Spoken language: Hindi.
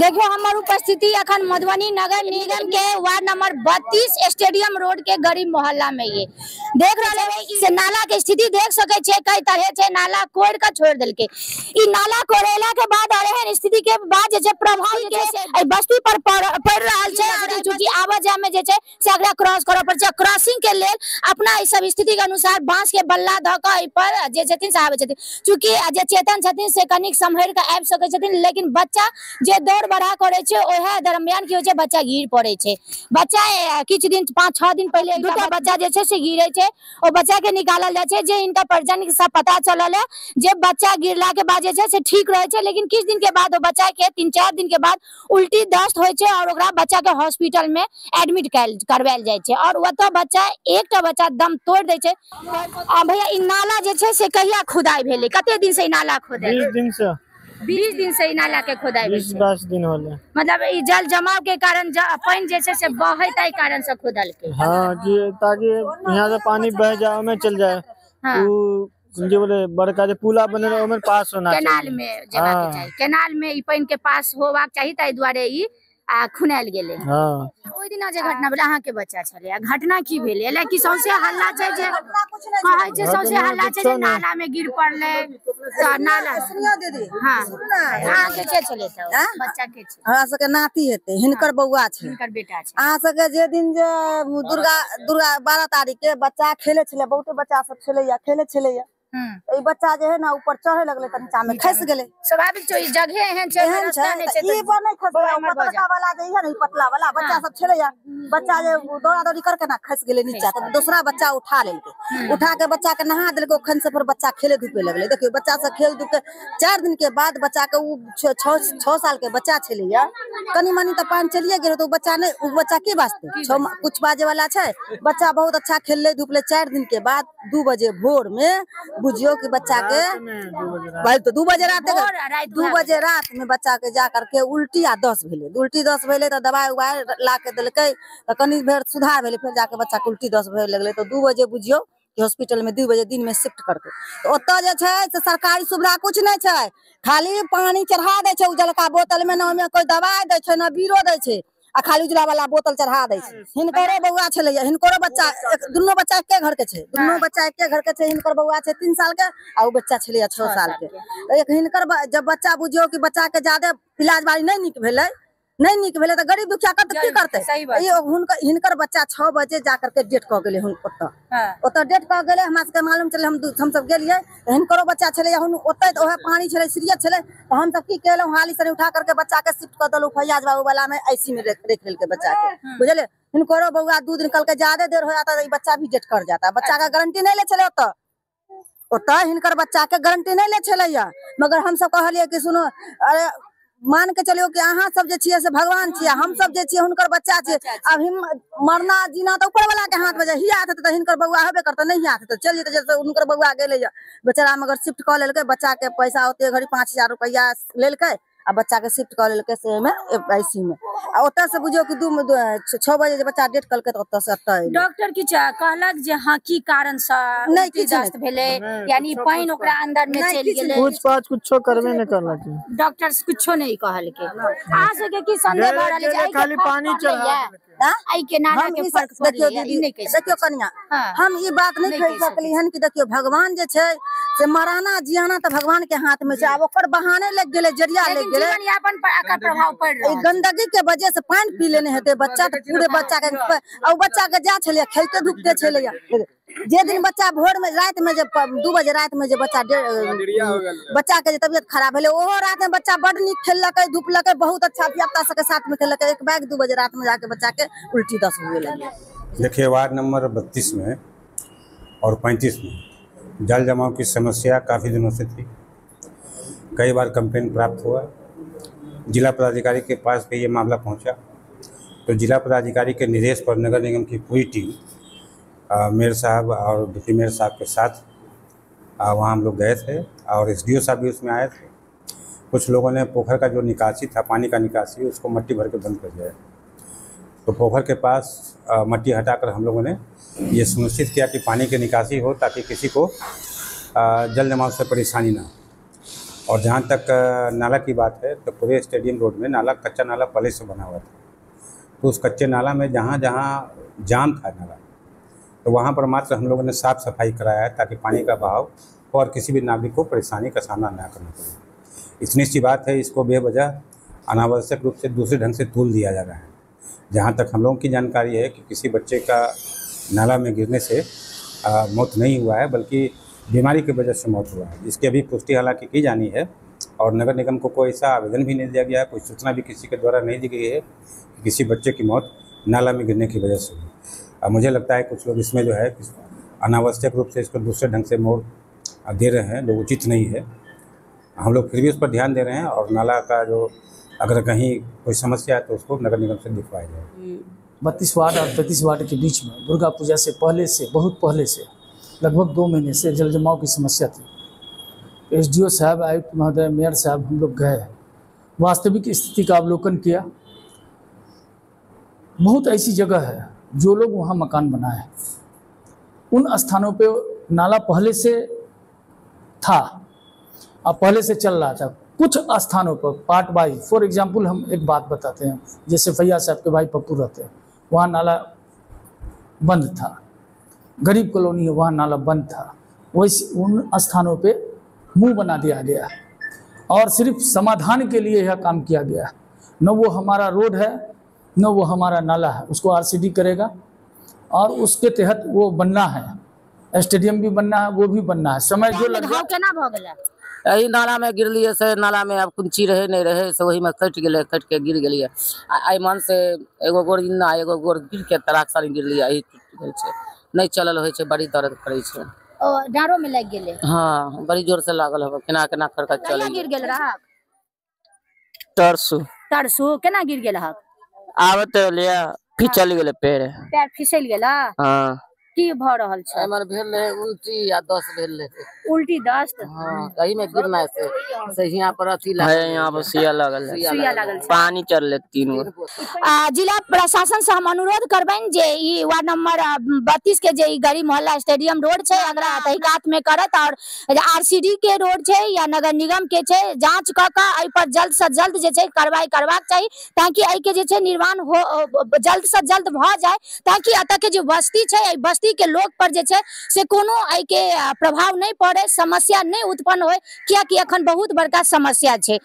देखियो, हमारे उपस्थिति अखन मधुबनी नगर निगम के वार्ड नंबर 32 स्टेडियम रोड के गरीब मोहल्ला में ये। देख रहे हैं से नाला के स्थिति देख सके कई तरह से नाला कोड़ का छोड़ दिल के नाला कोड़ेला के बाद आ रहे के बाद जे प्रभाव जे छे बस्ती पर पड़ पड़ रहल छे। और चूँकि आवा जाय में जे छे से अगला क्रॉस करऽ पर छे। क्रॉसिंग के लेल अपना ई सब स्थिति के अनुसार बाँस के बल्ला ध के एहि पर जे छथिन से आबै छथिन। चूँकि जे चेतन छथिन से कनिक सम्हर के आबि सकै छथिन लेकिन बच्चा जे दौड़ बढ़ा करे छै ओहे दरमियान की होइ छै बच्चा गिर पड़े छै। बच्चा किछु दिन पाँच छह दिन पहले दूटा बच्चा जे छै से गिरे छै ओ बच्चा के निकालल जाइ छै जे इनका परिजन सब पता चलल है जे बच्चा गिरला के बाद जे छै से ठीक रहे छै लेकिन किछु दिन के बाद बच्चा के तीन चार दिन के बाद उल्टी दस्त होइ छै और ओकरा बच्चा के हॉस्पिटल में एडमिट कैल करवायल जाइ छै और ओतऽ बच्चा एकटा बच्चा दम तोड़ दै छै। आ भैया ई नाला जे छै से कहिया खुदाई भेलै? कते दिन से ई नाला खोदाई बीस दिन से। बीस दिन से नाला के खोदाई बीस बाईस दिन होले। मतलब ई जल जमाव के कारण पानी जे छै से बहे ताहि कारण से खोदल के हाँ कि ताकि यहाँ से पानी बह जाए में चल जाए हाँ। जे बोले बड़का जे पुला बने रहे ओमे पास होना केनाल चाहिए में जेबाक हाँ। चाही। केनाल में ई पानि के पास होबाक चाही ताहि दुआरे ई आ खुनायल गेलै। हाँ। ओहि दिना जे घटना भेल अहाँके बच्चा छलै। आ घटना की भेलै? एला कि सौंसे हल्ला छै जे कहै छै सौंसे हल्ला छै जे नाला में गिर पड़लै। तऽ नाला दीदी। हाँ। अहाँके के छलै तऽ? हाँ? बच्चा के छै हमरा सबके नाती हेतै हिनकर बौआ छै। हिनकर बेटा छै। अहाँ सबके जे दिन जे दुर्गा दुर्गा बारह तारीख के बच्चा खेले छले बहुते बच्चा सब छलैया खेले छलैया हम्म ई बच्चा जे है ना ऊपर चढ़े लगले त नीचा में खस गेले। स्वाभाविक छै ई जगह एहन छै रास्ता छै छै ई पर नहीं खस पतलका वाला जे है ना ई पतला वाला बच्चा सब छलैया बच्चा जे दौड़ा दौड़ी करके ना खस गेले नीचा त दूसरा बच्चा उठा लेलके। उठा के बच्चा के नहा देलके ओखन से फिर बच्चा खेले धूपे लगले। देखियो बच्चा सब खेल धूप के चार दिन के बाद बच्चा के उ साल के बच्चा छलैया कनी मनी त पानी चलिए गेल तो बच्चा ने उ बच्चा के वास्ते? कुछ बाजे वाला छै? बच्चा बहुत अच्छा खेलले धूपले चार दिन के बाद दू बजे भोर में बुझियो कि बच्चा के भाई तो दू बजे रात दू बजे रात में बच्चा के जा करके उल्टी आ दस भेले। उल्टी दस भेले तो दवाई उवाई ला के देलकै। तो कनी भेर सुधार भेले फिर जाके बच्चा के उल्टी दस भेले लगले। तो दू बजे बुझियो कि हॉस्पिटल में दू बजे दिन में शिफ्ट करके तो ओतऽ जे छै से सरकारी सुविधा कुछ नहीं छै। खाली पानी चढ़ा दै छै उजलका बोतल में ना ओहिमे कोई दवाई दै छै ना बीरो दै छै। आ खाली उजला वाला बोतल चढ़ा दै छै। हिनकरो बौआ छलैया हिनकरो बच्चा दोनों बच्चा एक घर के छै। दुनू बच्चा एक घर के छै हिनकर बौआ छै तीन साल के आ बच्चा छे छह साल के एक हिनकर जब बच्चा बुझियो कि बच्चा के ज़्यादा इलाज बारी नहीं निक भेलै नहीं निक भेलै गरीब दुखिया कर की करतै? हिनकर बच्चा छह बजे जा करके डेट कऽ गेलै हुन ओतऽ। हाँ। ओतऽ डेट कऽ गेलै हमरा सबके मालूम चललै हम हमसब गेलियै तऽ हिनकरो बच्चा छलै हुन ओतै तऽ ओहे पानी छलै सीरियस छलै तऽ हमसब की केलहुँ हाली सनी उठा करके बच्चा के शिफ्ट कऽ देलहुँ फैयाज बाबू वाला में आईसी में रख लेलकै बच्चा के बुझलिए हिनकरो बौआ दू दिन कल के ज़्यादा देर हो जाता तो ई बच्चा भी डेट कर जाता। बच्चा का गारंटी नहीं ले चले ओतऽ। ओतऽ हिनकर बच्चा के गारंटी नहीं ले मगर हमसब कहलियै कि सुनो अरे मान के चलियो कि अहाँ सब जे छिए से भगवान छिए हम सब जे छिए हुनकर बच्चा छिए अब हिम मरना जीना तो ऊपर वाला के हाथ में जे हियात हेतै तऽ हिनकर बौआ हेबे करतै नहीं हियात हेतै चल जेतै जैसे हुनकर बौआ गेलै बेचारा मगर शिफ्ट क लेलकै बच्चा के पैसा ओते घड़ी पाँच हज़ार रुपया लेलकै। आ बच्चा के शिफ्ट कऽ लेलकै से में आईसी में। आ ओतऽ से बुझियो कि दू दू- छह बजे जे बच्चा डेट कलकै तऽ ओतऽ से एलै। डॉक्टर की च- कहलक जे हाँ की कारण से नहीं, किछु दस्त भेलै यानी पानि ओकरा अंदर में चलि गेलै। कुछ पाँच कुछो करबे नहीं करना चाहिए डॉक्टर कुछो नहीं कहलकै। अहाँ सबके की संदेह भऽ रहल छै खाली पानी चढ़ा हाँ? आई के के फ़र्क देखियो दीदी देखियो सकै कनिया। हम ई बात नहीं कह सकली हन कि देखियो भगवान जे छै से मराना जियाना तो भगवान के हाथ में ओकर बहाने लग गए ज़रिया लग लेकिन गेलै। जीवन पर प्रभाव पड़ गंदगी के वजह से पानी पी लेने हेतै बच्चा तऽ पूरे बच्चा के उ बच्चा के जा छलैया खेलते धूपते छलैया। जे दिन बच्चा भोर में रात में जे प- दू बजे रात में जे बच्चा बच्चा के तबियत खराब है ओहो रात में बच्चा बड नीक खेललकै धूपलकै बहुत अच्छा धियापुता सबके साथ में खेललकै। एक बैग दू बजे रात में जाके बच्चा के उल्टी दस हुए लगे देखिए वार्ड नंबर बत्तीस में और पैंतीस में जल जमाव की समस्या काफ़ी दिनों से थी। कई बार कंप्लेन प्राप्त हुआ। जिला पदाधिकारी के पास भी ये मामला पहुँचा। तो जिला पदाधिकारी के निर्देश पर नगर निगम की पूरी टीम मेयर साहब और डिप्टी मेयर साहब के साथ वहाँ हम लोग गए थे और एसडीओ साहब भी उसमें आए थे। कुछ लोगों ने पोखर का जो निकासी था, पानी का निकासी, उसको मट्टी भर के बंद कर दिया। तो पोखर के पास मट्टी हटाकर हम लोगों ने ये सुनिश्चित किया कि पानी की निकासी हो ताकि किसी को जल जमाव से परेशानी ना हो। और जहाँ तक नाला की बात है तो पूरे स्टेडियम रोड में नाला, कच्चा नाला पहले से बना हुआ था। तो उस कच्चे नाला में जहाँ जहाँ जाम था नाला तो वहाँ पर मात्र हम लोगों ने साफ़ सफ़ाई कराया है ताकि पानी का बहाव और किसी भी नागरिक को परेशानी का सामना ना करना पड़े। इतनी सी बात है, इसको बेवजह अनावश्यक रूप से दूसरे ढंग से तूल दिया जा रहा है। जहाँ तक हम लोगों की जानकारी है कि किसी बच्चे का नाला में गिरने से आ, मौत नहीं हुआ है बल्कि बीमारी की वजह से मौत हुआ है। इसकी अभी पुष्टि हालाँकि की जानी है और नगर निगम को कोई ऐसा आवेदन भी नहीं दिया गया है कोई सूचना भी किसी के द्वारा नहीं दी गई है कि किसी बच्चे की मौत नाला में गिरने की वजह से हुई। मुझे लगता है कुछ लोग इसमें जो है अनावश्यक रूप से इसको दूसरे ढंग से मोड़ दे रहे हैं जो उचित नहीं है। हम लोग फिर भी उस पर ध्यान दे रहे हैं और नाला का जो अगर कहीं कोई समस्या है तो उसको नगर निगम से दिखवाया जाए। बत्तीस वार्ड और तैतीस वार्ड के बीच में दुर्गा पूजा से पहले से बहुत पहले से लगभग दो महीने से जल जमाव की समस्या थी। एस डी ओ साहब आयुक्त महोदय मेयर साहब हम लोग गए। वास्तविक स्थिति का अवलोकन किया। बहुत ऐसी जगह है जो लोग वहाँ मकान बनाए। हैं उन स्थानों पे नाला पहले से था और पहले से चल रहा था। कुछ स्थानों पर पार्ट बाई फॉर एग्ज़ाम्पल हम एक बात बताते हैं जैसे फैया साहब के भाई पप्पू रहते हैं वहाँ नाला बंद था। गरीब कॉलोनी है वहाँ नाला बंद था। वैसे उन स्थानों पे मुँह बना दिया गया है। और सिर्फ़ समाधान के लिए यह काम किया गया है। न वो हमारा रोड है न वो हमारा नाला है उसको आरसीडी करेगा। और उसके तहत वो बनना है। स्टेडियम भी बनना है वो भी बनना है। समय जो लग गेलै यही नाला में गिरलिए से नाला में अब कुंची रहे नहीं रहे से वही में कट गेले कट के गिर गेलिए। आ आई मन से एगो गोर गिरना एगो गोर गिर के तराक सारी गिरलिए यही टूट छै। नहीं चलल छै बड़ी दर्द करे डारो में लग गेलै? हाँ बड़ी ज़ोर से लागल है केना केना कर के कहिया चले गिर गेल रहक? तरसु। तरसू? केना गिर गेल रहक? आबत लिया फिर चल गेले पेड़। पैर फिसल गेला हाँ। की भ रहल छै? एमर भेल रहे उल्टी या दस भेल। रहे उल्टी दस्त? हाँ कहीं में गिरना से से यहाँ पर अथी है यहाँ पर सुइया लगल है सुइया लागल पानी चढ़ले तीन गो। आ, जिला प्रशासन से हम अनुरोध करबनि जे ई वार्ड नंबर बत्तीस के जे ई गरीब मोहल्ला स्टेडियम रोड छै एकरा तहकीकात में करत और आरसीडी के रोड छै या नगर निगम के छै जाँच क के एहि पर जल्द से जल्द जे छै कार्रवाई करबाक चाही ताकि एहि के जे छै निर्माण हो जल्द से जल्द भ जाय ताकि एतऽ के जे बस्ती छै एहि बस्ती के लोग पर जे से कोनो एहि के प्रभाव नहीं पड़े, समस्या नहीं उत्पन्न होय, कियाकि अखन बहुत बड़का समस्या छै।